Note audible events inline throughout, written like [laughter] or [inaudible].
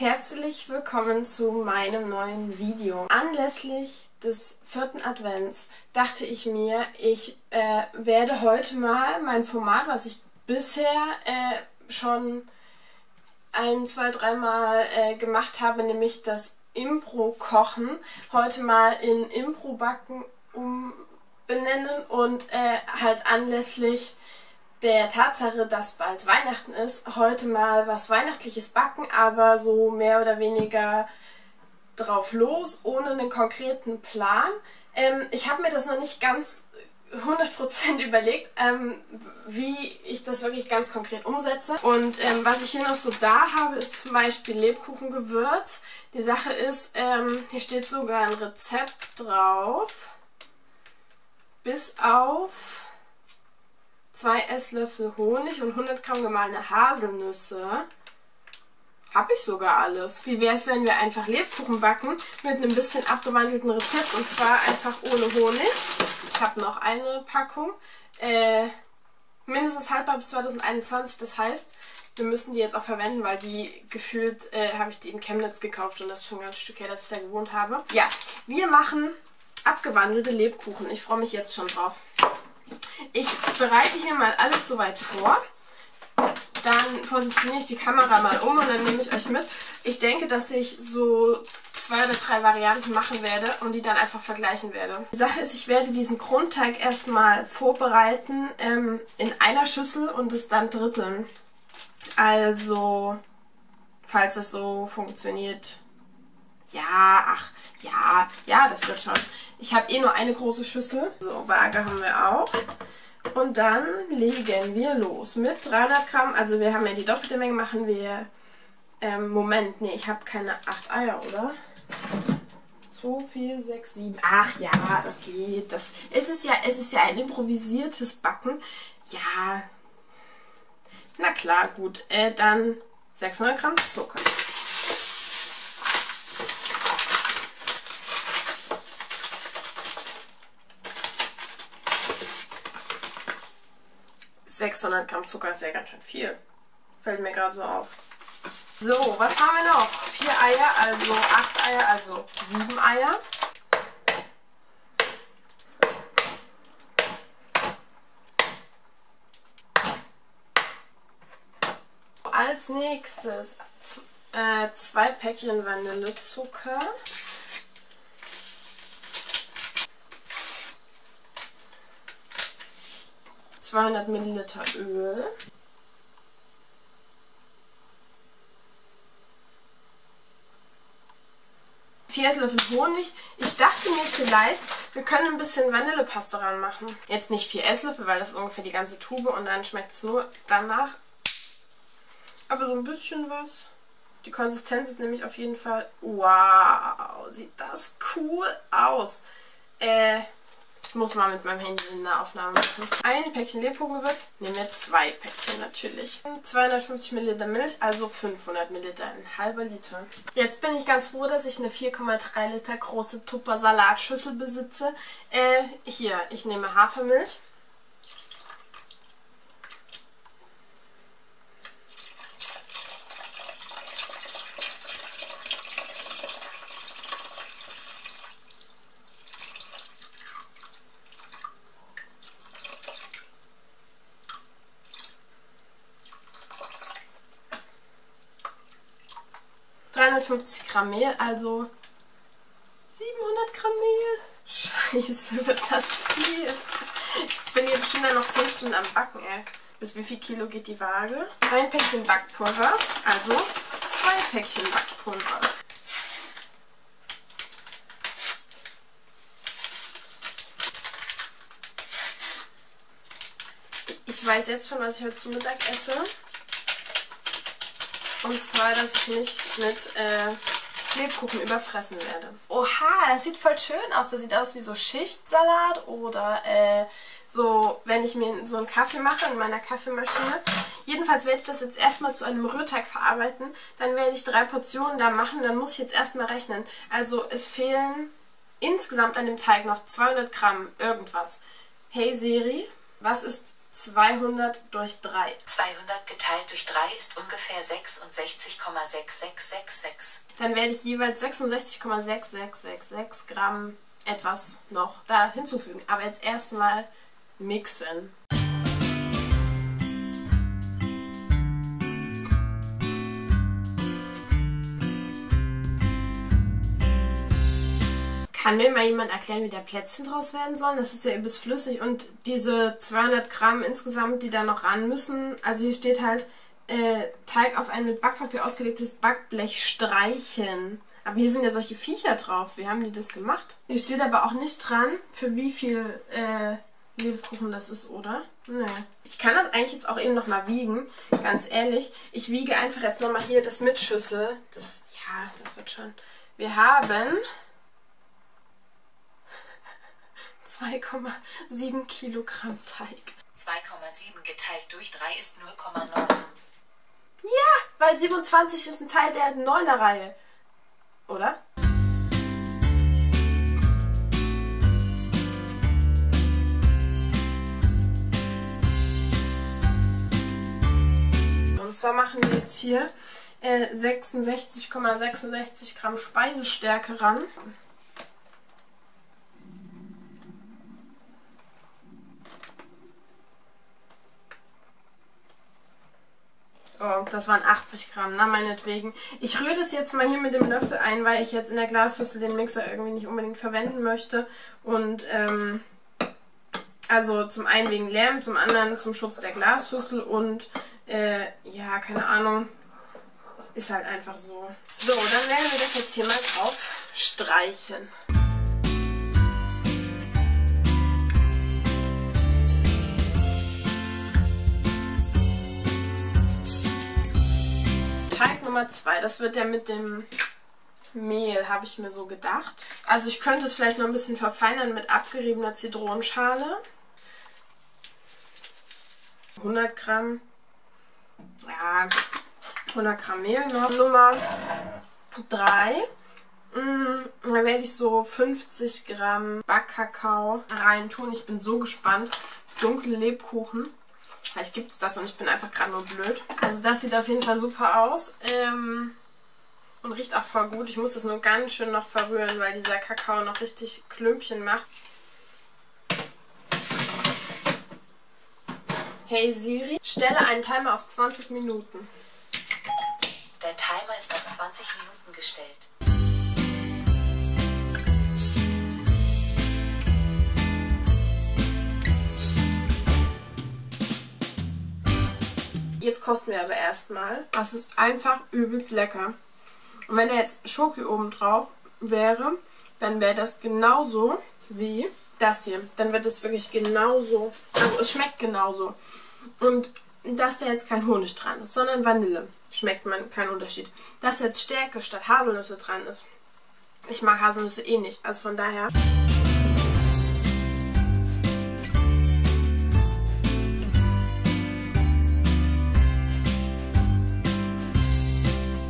Herzlich willkommen zu meinem neuen Video. Anlässlich des vierten Advents dachte ich mir, ich äh, werde heute mal mein Format, was ich bisher äh, schon ein, zwei, dreimal äh, gemacht habe, nämlich das Impro-Kochen, heute mal in Impro-Backen umbenennen und äh, halt anlässlich der Tatsache, dass bald Weihnachten ist, heute mal was Weihnachtliches backen, aber so mehr oder weniger drauf los, ohne einen konkreten Plan. Ähm, ich habe mir das noch nicht ganz 100% [laughs] überlegt, ähm, wie ich das wirklich ganz konkret umsetze. Und ähm, was ich hier noch so da habe, ist zum Beispiel Lebkuchengewürz. Die Sache ist, ähm, hier steht sogar ein Rezept drauf. Bis auf 2 Esslöffel Honig und 100 Gramm gemahlene Haselnüsse. Habe ich sogar alles. Wie wäre es, wenn wir einfach Lebkuchen backen mit einem bisschen abgewandelten Rezept und zwar einfach ohne Honig. Ich habe noch eine Packung. Äh, mindestens haltbar bis 2021, das heißt, wir müssen die jetzt auch verwenden, weil die gefühlt äh, habe ich die in Chemnitz gekauft und das ist schon ein ganz Stück her, dass ich da gewohnt habe. Ja, wir machen abgewandelte Lebkuchen. Ich freue mich jetzt schon drauf. Ich bereite hier mal alles soweit vor. Dann positioniere ich die Kamera mal um und dann nehme ich euch mit. Ich denke, dass ich so zwei oder drei Varianten machen werde und die dann einfach vergleichen werde. Die Sache ist, ich werde diesen Grundteig erstmal vorbereiten ähm, in einer Schüssel und es dann dritteln. Also, falls es so funktioniert. Ja, ach, ja, ja, das wird schon. Ich habe eh nur eine große Schüssel. So, Waage haben wir auch. Und dann legen wir los mit 300 Gramm. Also wir haben ja die doppelte Menge, machen wir... Ähm, Moment, nee, ich habe keine 8 Eier, oder? 2, 4, 6, 7. Ach ja, das geht. Das, es, ist ja, es ist ja ein improvisiertes Backen. Ja. Na klar, gut. Äh, dann 600 Gramm Zucker. 600 Gramm Zucker ist ja ganz schön viel. Fällt mir gerade so auf. So, was haben wir noch? Vier Eier, also acht Eier, also sieben Eier. Als nächstes äh, zwei Päckchen Vanillezucker. 200 Milliliter Öl. Vier Esslöffel Honig. Ich dachte mir vielleicht, wir können ein bisschen Vanillepaste ranmachen. Jetzt nicht vier Esslöffel, weil das ist ungefähr die ganze Tube und dann schmeckt es nur danach. Aber so ein bisschen was. Die Konsistenz ist nämlich auf jeden Fall... Wow, sieht das cool aus. Äh, ich muss mal mit meinem Handy eine Aufnahme machen. Ein Päckchen Lebkuchengewürz, nehmen wir zwei Päckchen natürlich. 250 Milliliter Milch, also 500 Milliliter, ein halber Liter. Jetzt bin ich ganz froh, dass ich eine 4,3 Liter große Tupper Salatschüssel besitze. Äh, hier, ich nehme Hafermilch. 350 Gramm Mehl, also 700 Gramm Mehl. Scheiße, wird das viel. Ich bin hier bestimmt dann noch 10 Stunden am Backen, ey. Bis wie viel Kilo geht die Waage? Ein Päckchen Backpulver, also zwei Päckchen Backpulver. Ich weiß jetzt schon, was ich heute zu Mittag esse. Und zwar, dass ich mich mit äh, Lebkuchen überfressen werde. Oha, das sieht voll schön aus. Das sieht aus wie so Schichtsalat oder äh, so, wenn ich mir so einen Kaffee mache in meiner Kaffeemaschine. Jedenfalls werde ich das jetzt erstmal zu einem Rührteig verarbeiten. Dann werde ich drei Portionen da machen. Dann muss ich jetzt erstmal rechnen. Also es fehlen insgesamt an dem Teig noch 200 Gramm irgendwas. Hey Siri, was ist 200 durch 3. 200 geteilt durch 3 ist ungefähr 66,6666. Dann werde ich jeweils 66,6666 Gramm etwas noch da hinzufügen. Aber jetzt erstmal mixen. Kann mir mal jemand erklären, wie der Plätzchen draus werden sollen? Das ist ja übelst flüssig und diese 200 Gramm insgesamt, die da noch ran müssen, also hier steht halt äh, Teig auf ein mit Backpapier ausgelegtes Backblech streichen. Aber hier sind ja solche Viecher drauf. Wie haben die das gemacht? Hier steht aber auch nicht dran, für wie viel äh, Lebkuchen das ist, oder? Nee. Ich kann das eigentlich jetzt auch eben nochmal wiegen. Ganz ehrlich, ich wiege einfach jetzt nochmal hier das mit Schüssel. Das, ja, das wird schon. Wir haben 2,7 Kilogramm Teig. 2,7 geteilt durch 3 ist 0,9. Ja, weil 27 ist ein Teil der 9er Reihe. Oder? Und zwar machen wir jetzt hier äh, 66,66 ,66 Gramm Speisestärke ran. Oh, das waren 80 Gramm, na meinetwegen. Ich rühre das jetzt mal hier mit dem Löffel ein, weil ich jetzt in der Glasschüssel den Mixer irgendwie nicht unbedingt verwenden möchte. Und, ähm, also zum einen wegen Lärm, zum anderen zum Schutz der Glasschüssel und, äh, ja, keine Ahnung. Ist halt einfach so. So, dann werden wir das jetzt hier mal drauf streichen. Nummer 2, das wird ja mit dem Mehl, habe ich mir so gedacht. Also ich könnte es vielleicht noch ein bisschen verfeinern mit abgeriebener Zitronenschale. 100 Gramm. Ja, 100 Gramm Mehl noch. Nummer 3. Mm, da werde ich so 50 Gramm Backkakao reintun. Ich bin so gespannt. Dunkle Lebkuchen. Vielleicht gibt es das und ich bin einfach gerade nur blöd. Also das sieht auf jeden Fall super aus. Ähm, und riecht auch voll gut. Ich muss das nur ganz schön noch verrühren, weil dieser Kakao noch richtig Klümpchen macht. Hey Siri, stelle einen Timer auf 20 Minuten. Der Timer ist auf 20 Minuten gestellt. Jetzt kosten wir aber erstmal. Das ist einfach übelst lecker. Und wenn da jetzt Schoki oben drauf wäre, dann wäre das genauso wie das hier. Dann wird es wirklich genauso. Also es schmeckt genauso. Und dass da jetzt kein Honig dran ist, sondern Vanille, schmeckt man keinen Unterschied. Dass jetzt Stärke statt Haselnüsse dran ist. Ich mag Haselnüsse eh nicht. Also von daher.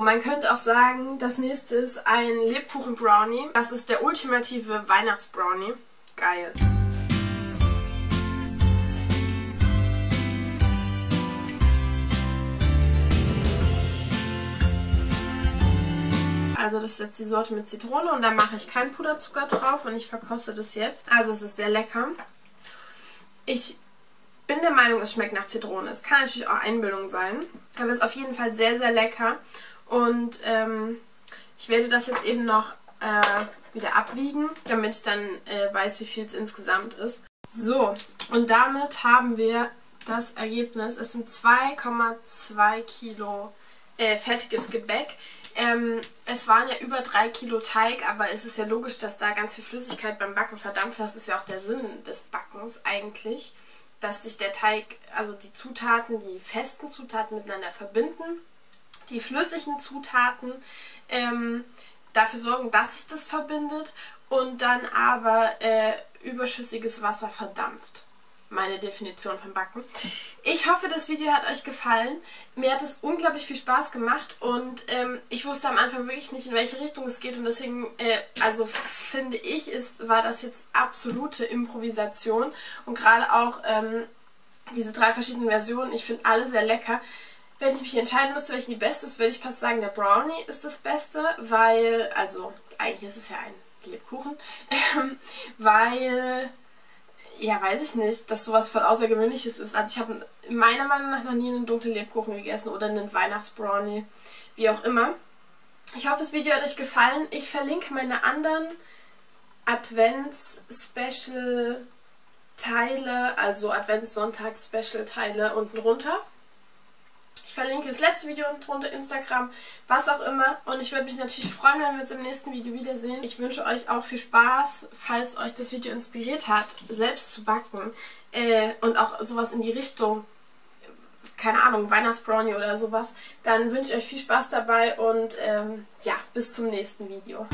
Man könnte auch sagen, das nächste ist ein Lebkuchen-Brownie. Das ist der ultimative Weihnachtsbrownie. Geil. Also das ist jetzt die Sorte mit Zitrone und da mache ich keinen Puderzucker drauf und ich verkoste das jetzt. Also es ist sehr lecker. Ich bin der Meinung, es schmeckt nach Zitrone. Es kann natürlich auch Einbildung sein, aber es ist auf jeden Fall sehr, sehr lecker. Und ähm, ich werde das jetzt eben noch äh, wieder abwiegen, damit ich dann äh, weiß, wie viel es insgesamt ist. So, und damit haben wir das Ergebnis. Es sind 2,2 Kilo äh, fettiges Gebäck. Ähm, es waren ja über 3 Kilo Teig, aber es ist ja logisch, dass da ganz viel Flüssigkeit beim Backen verdampft. Das ist ja auch der Sinn des Backens eigentlich, dass sich der Teig, also die Zutaten, die festen Zutaten miteinander verbinden die flüssigen Zutaten ähm, dafür sorgen, dass sich das verbindet und dann aber äh, überschüssiges Wasser verdampft. Meine Definition vom Backen. Ich hoffe, das Video hat euch gefallen. Mir hat es unglaublich viel Spaß gemacht und ähm, ich wusste am Anfang wirklich nicht, in welche Richtung es geht und deswegen, äh, also finde ich, ist, war das jetzt absolute Improvisation und gerade auch ähm, diese drei verschiedenen Versionen. Ich finde alle sehr lecker. Wenn ich mich entscheiden müsste, welche die beste ist, würde ich fast sagen, der Brownie ist das Beste, weil, also eigentlich ist es ja ein Lebkuchen, [laughs] weil, ja, weiß ich nicht, dass sowas voll Außergewöhnliches ist. Also ich habe meiner Meinung nach noch nie einen dunklen Lebkuchen gegessen oder einen Weihnachtsbrownie, wie auch immer. Ich hoffe, das Video hat euch gefallen. Ich verlinke meine anderen Advents-Special-Teile, also Adventssonntag-Special-Teile unten runter. Ich verlinke das letzte Video unten drunter, Instagram, was auch immer. Und ich würde mich natürlich freuen, wenn wir uns im nächsten Video wiedersehen. Ich wünsche euch auch viel Spaß, falls euch das Video inspiriert hat, selbst zu backen. Äh, und auch sowas in die Richtung, keine Ahnung, Weihnachtsbrownie oder sowas. Dann wünsche ich euch viel Spaß dabei und ähm, ja, bis zum nächsten Video.